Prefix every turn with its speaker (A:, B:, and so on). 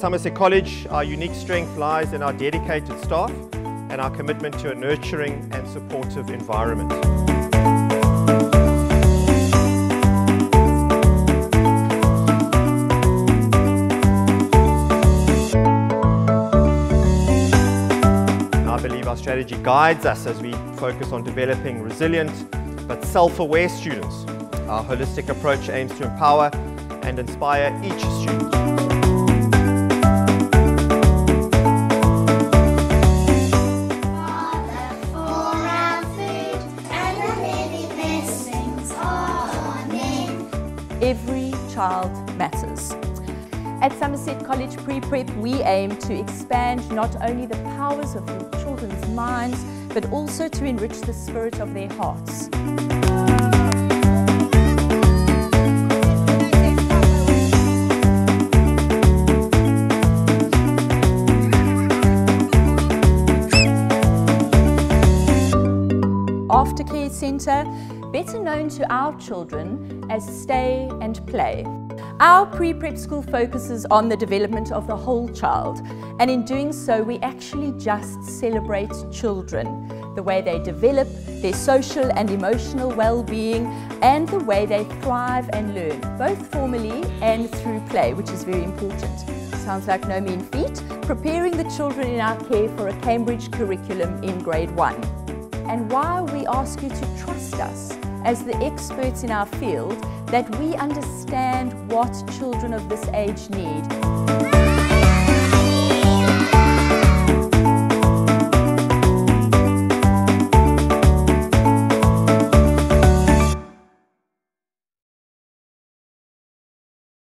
A: Somerset College, our unique strength lies in our dedicated staff and our commitment to a nurturing and supportive environment. I believe our strategy guides us as we focus on developing resilient but self-aware students. Our holistic approach aims to empower and inspire each student.
B: Every child matters. At Somerset College Pre-Prep, we aim to expand not only the powers of children's minds, but also to enrich the spirit of their hearts. Aftercare Centre, better known to our children as Stay and Play. Our pre-prep school focuses on the development of the whole child and in doing so we actually just celebrate children, the way they develop, their social and emotional well-being and the way they thrive and learn, both formally and through play, which is very important. Sounds like no mean feat, preparing the children in our care for a Cambridge curriculum in grade one and why we ask you to trust us as the experts in our field that we understand what children of this age need.